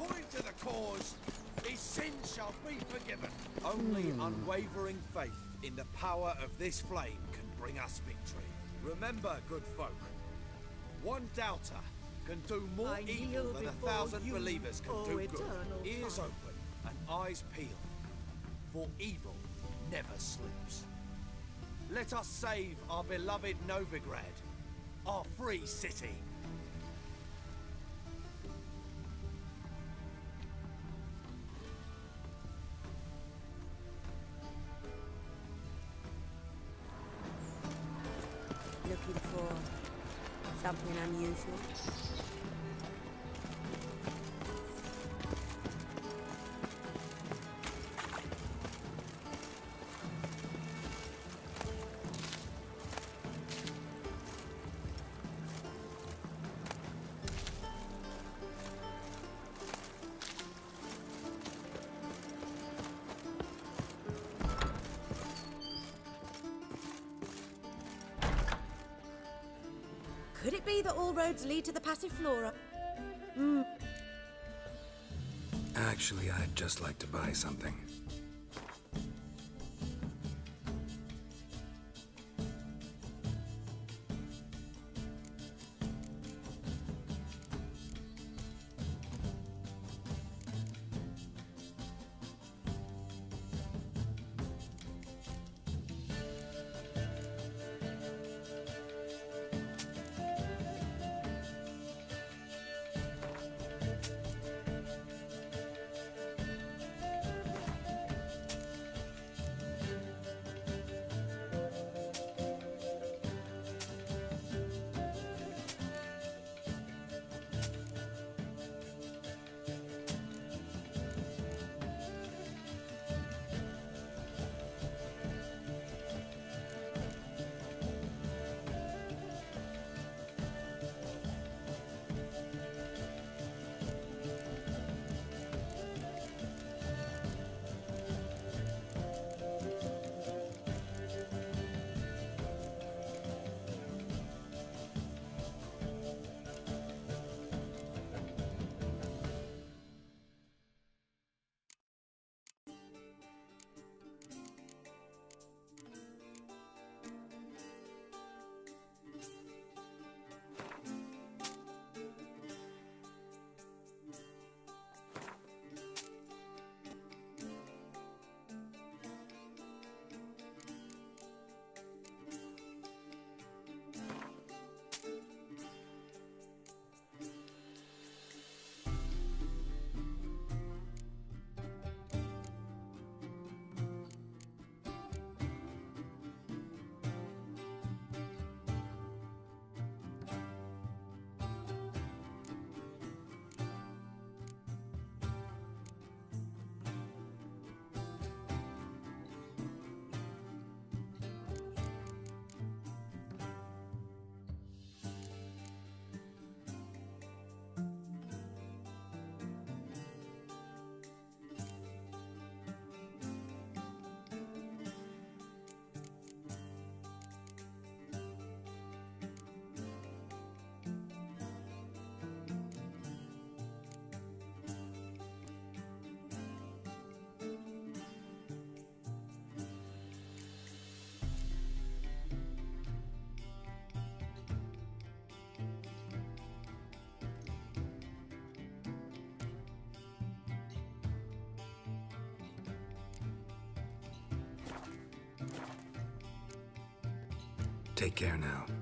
tributes coin to the cause, his sins shall be forgiven. Only hmm. unwavering faith in the power of this flame can bring us victory. Remember, good folk, one doubter can do more I evil than a thousand you, believers can O do good. Ears Father. open and eyes peeled, for evil never sleeps. Let us save our beloved Novigrad, our free city. Something unusual? Could it be that all roads lead to the Passiflora? Hmm. Actually, I'd just like to buy something. Take care now.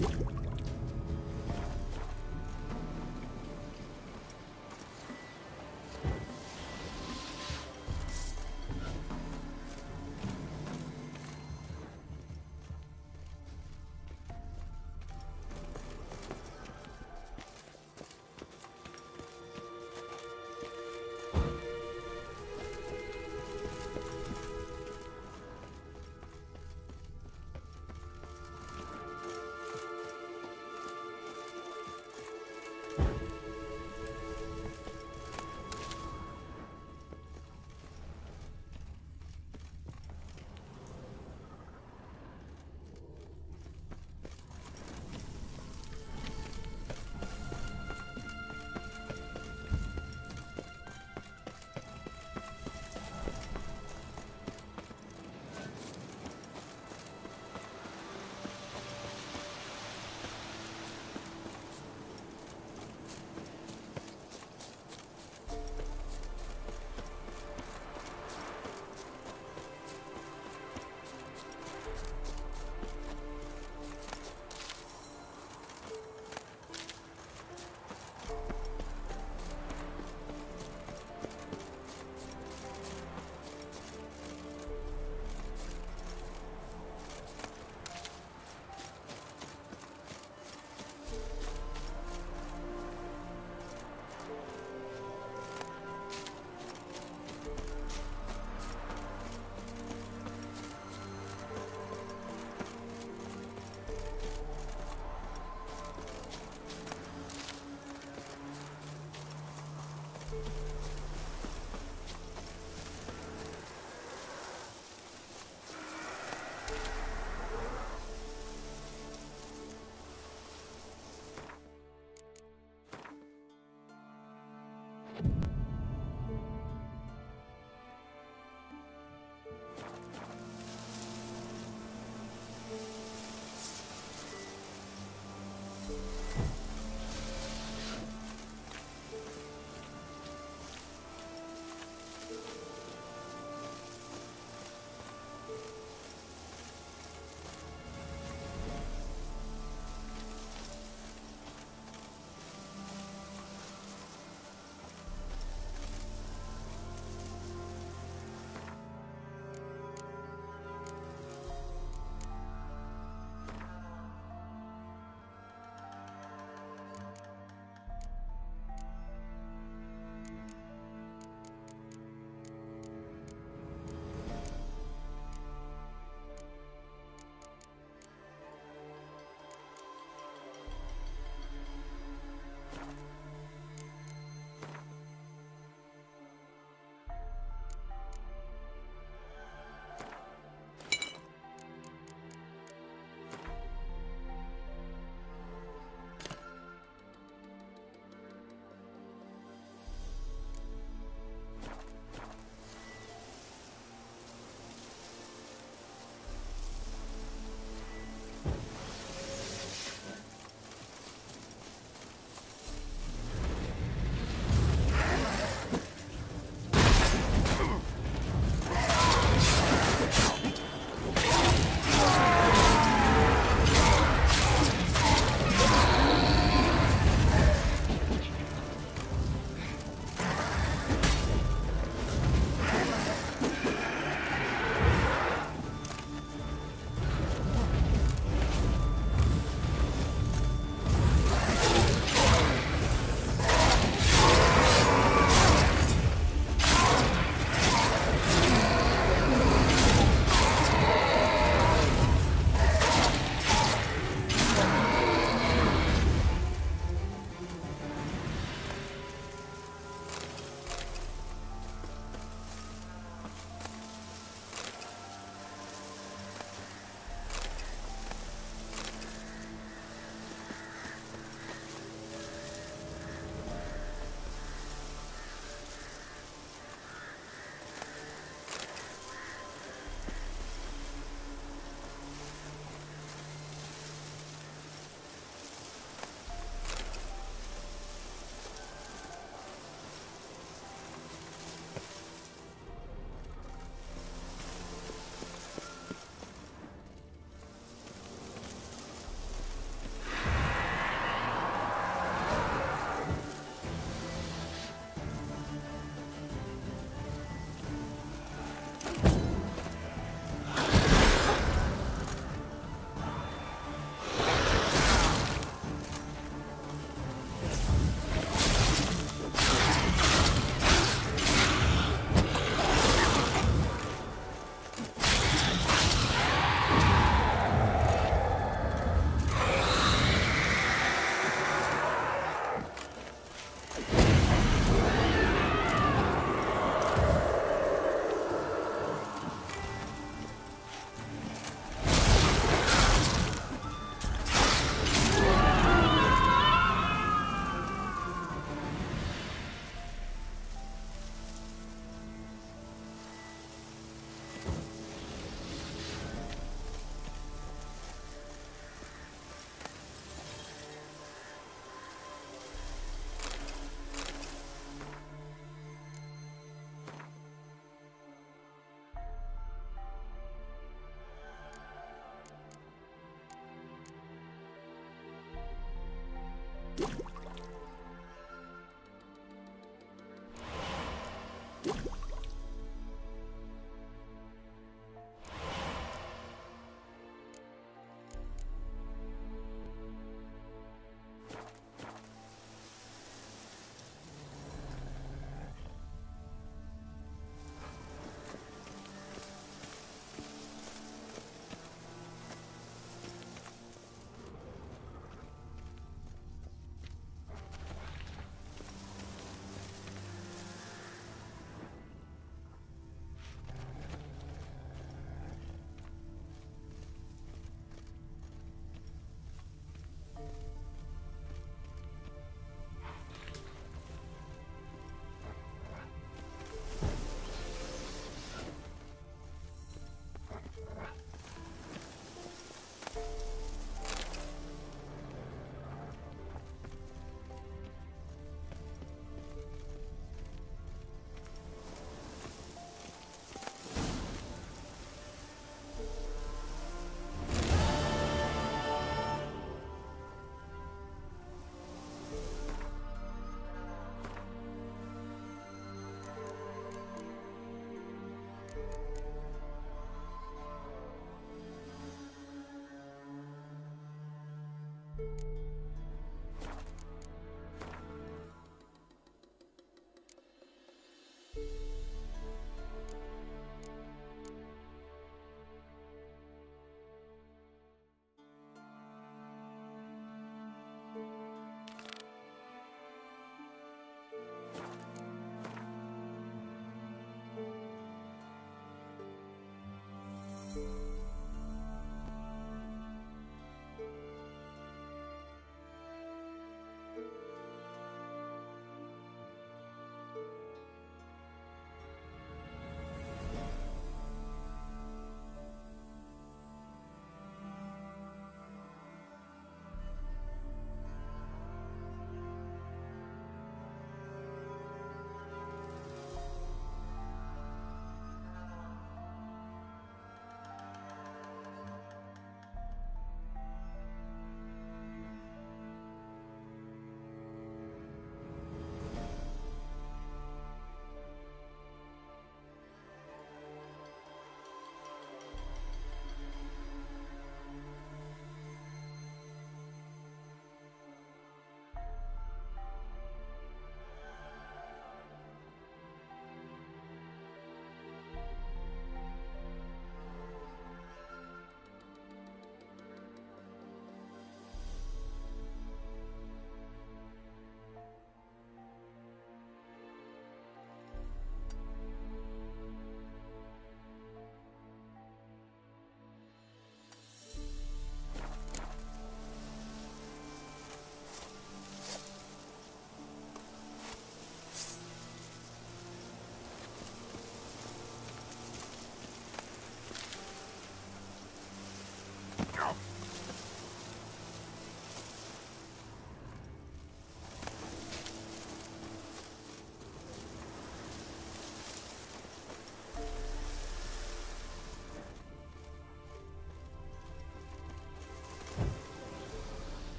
you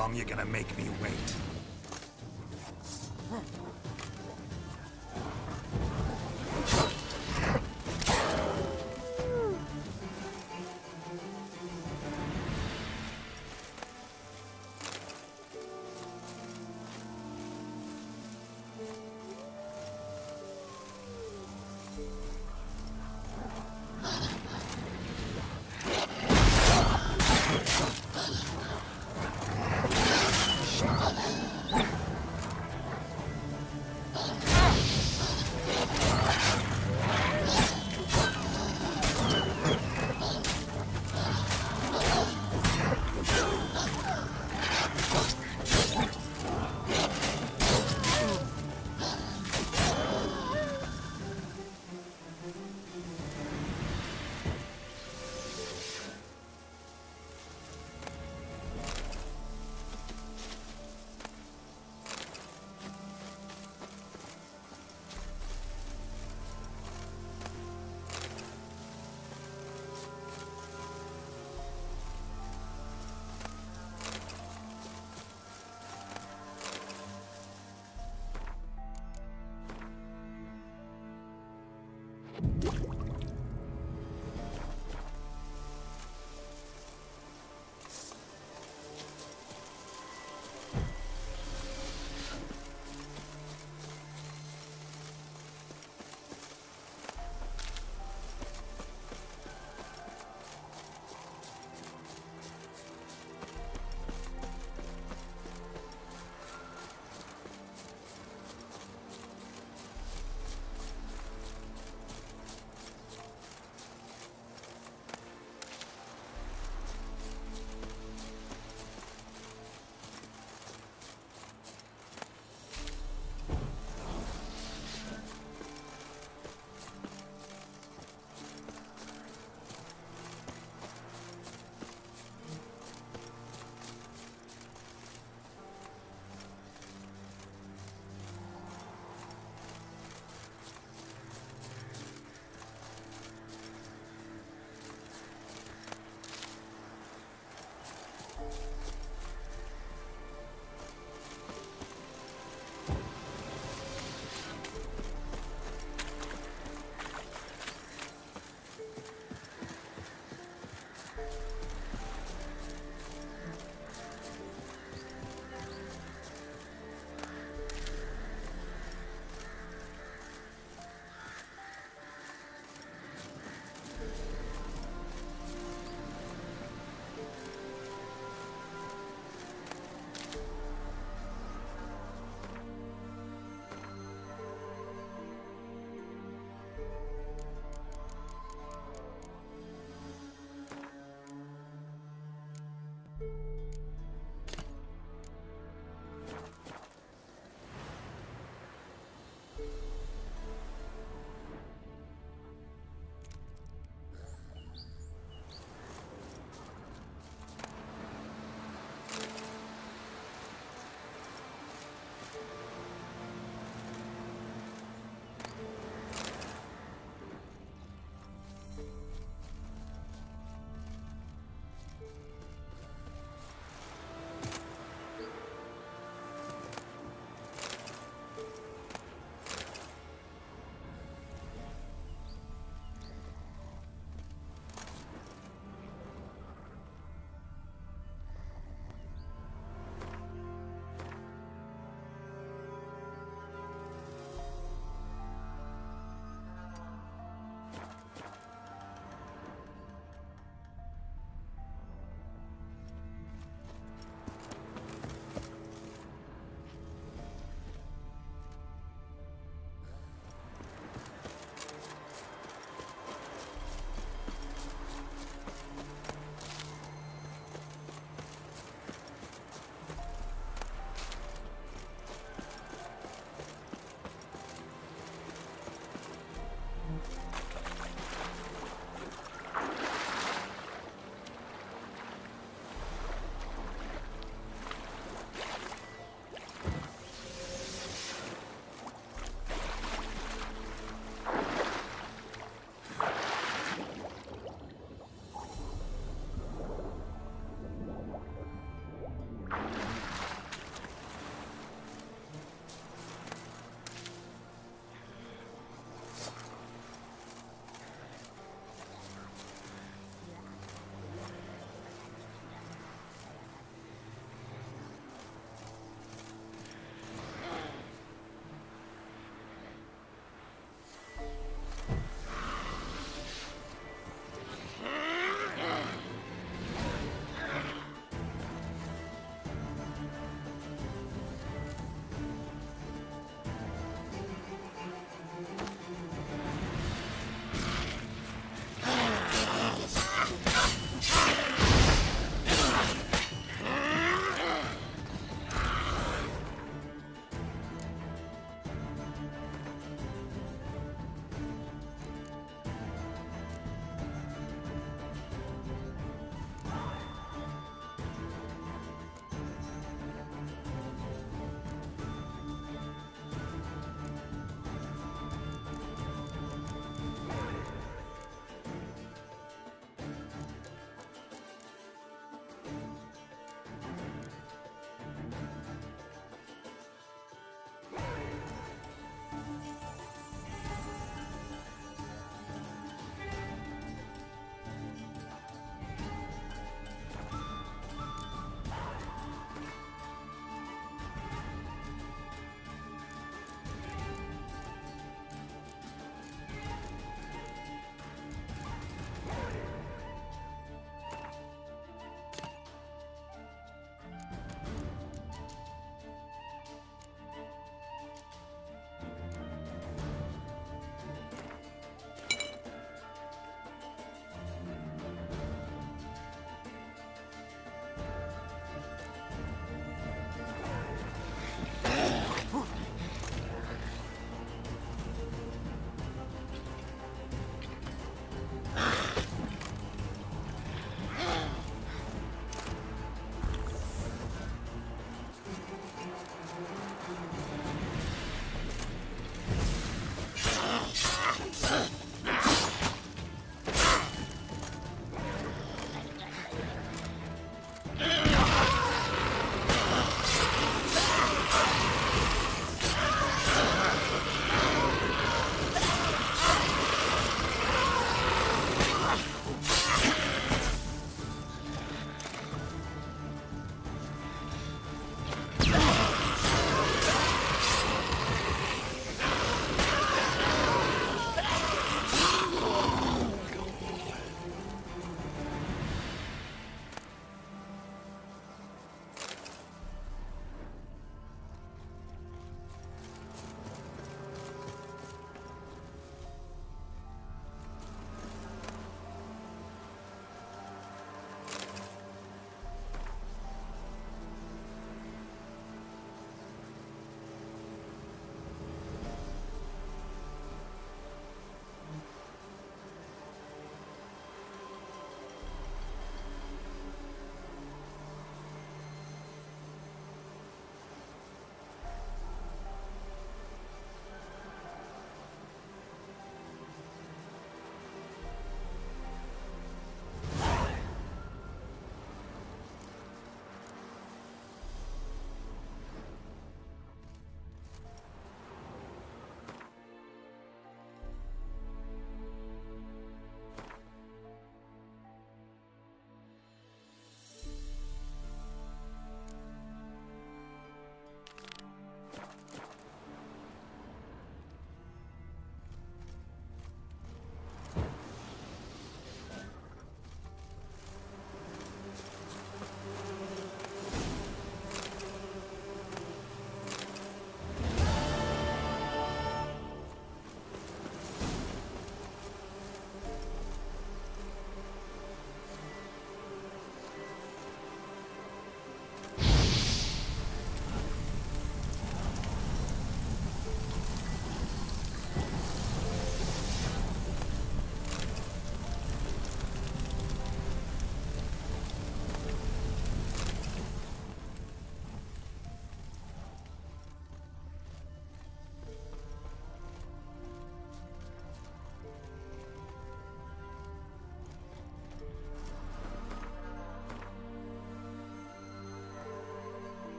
long you gonna make me wait?